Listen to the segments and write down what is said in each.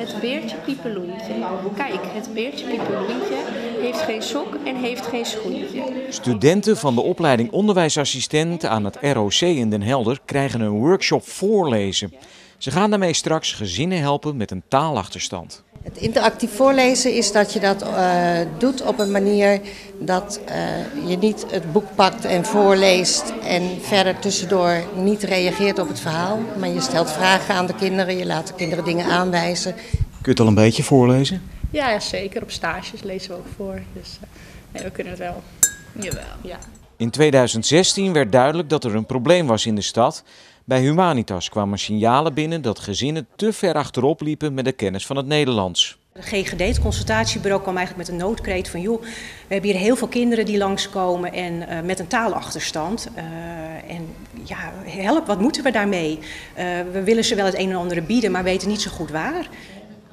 het beertje Piepeloentje. Kijk, het beertje Piepeloentje heeft geen sok en heeft geen schoentje. Studenten van de opleiding onderwijsassistent aan het ROC in Den Helder krijgen een workshop voorlezen. Ze gaan daarmee straks gezinnen helpen met een taalachterstand. Het interactief voorlezen is dat je dat uh, doet op een manier dat uh, je niet het boek pakt en voorleest en verder tussendoor niet reageert op het verhaal. Maar je stelt vragen aan de kinderen, je laat de kinderen dingen aanwijzen. Kun je het al een beetje voorlezen? Ja, ja zeker. Op stages lezen we ook voor. Dus uh, nee, we kunnen het wel. Jawel. Ja. In 2016 werd duidelijk dat er een probleem was in de stad. Bij Humanitas kwamen signalen binnen dat gezinnen te ver achterop liepen met de kennis van het Nederlands. De GGD, het consultatiebureau, kwam eigenlijk met een noodkreet van joh, we hebben hier heel veel kinderen die langskomen en uh, met een taalachterstand. Uh, en ja, help, wat moeten we daarmee? Uh, we willen ze wel het een en ander bieden, maar weten niet zo goed waar.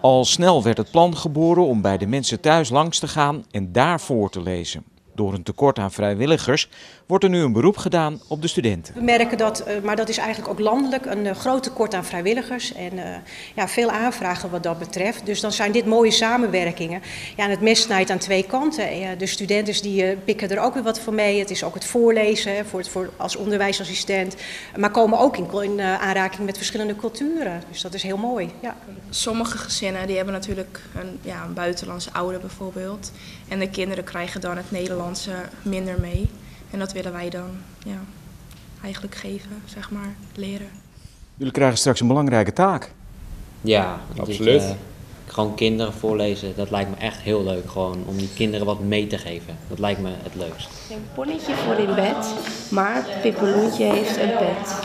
Al snel werd het plan geboren om bij de mensen thuis langs te gaan en daar voor te lezen. Door een tekort aan vrijwilligers wordt er nu een beroep gedaan op de studenten. We merken dat, maar dat is eigenlijk ook landelijk, een groot tekort aan vrijwilligers en ja, veel aanvragen wat dat betreft. Dus dan zijn dit mooie samenwerkingen. Ja, en het mes snijdt aan twee kanten. De studenten die pikken er ook weer wat van mee. Het is ook het voorlezen voor het, voor, als onderwijsassistent. Maar komen ook in, in aanraking met verschillende culturen. Dus dat is heel mooi. Ja. Sommige gezinnen die hebben natuurlijk een, ja, een buitenlandse ouder bijvoorbeeld. En de kinderen krijgen dan het Nederlandse minder mee. En dat willen wij dan ja, eigenlijk geven, zeg maar, leren. Jullie krijgen straks een belangrijke taak. Ja, absoluut. Uh, gewoon kinderen voorlezen, dat lijkt me echt heel leuk. Gewoon om die kinderen wat mee te geven. Dat lijkt me het leukst. Een ponnetje voor in bed, maar Pippeloentje heeft een pet.